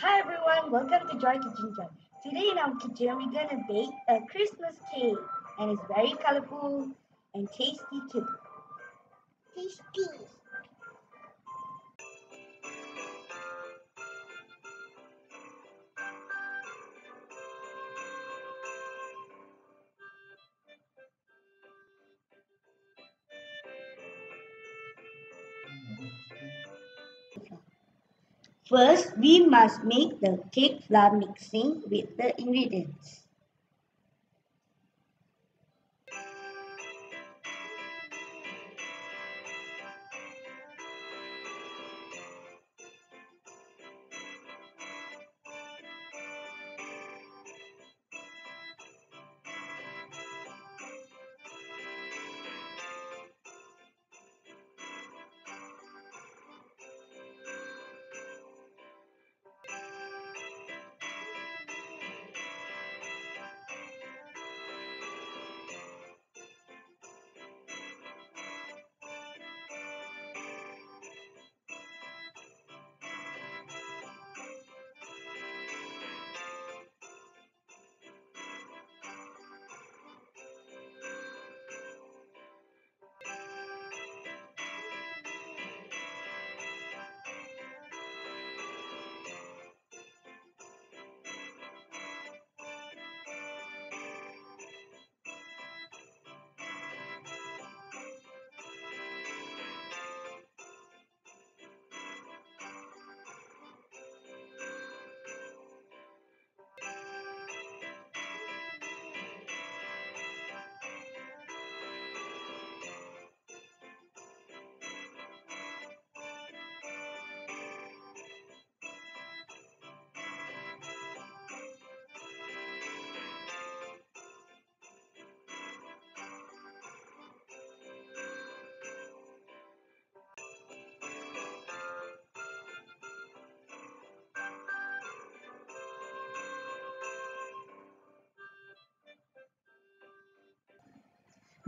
Hi everyone, welcome to Joy Kitchen Joy. Today in our kitchen we're gonna bake a Christmas cake and it's very colorful and tasty too. Tasty. First, we must make the cake flour mixing with the ingredients.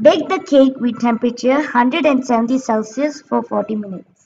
Bake the cake with temperature 170 Celsius for 40 minutes.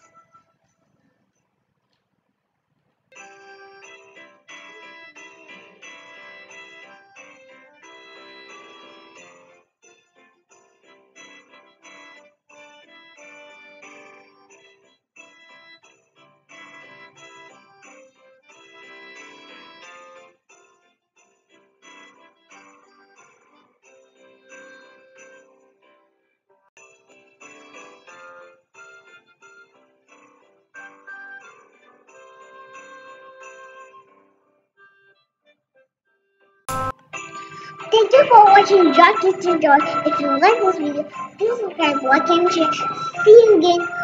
Thank you for watching Joy Kitchen If you like this video, please subscribe, like and share. See you again.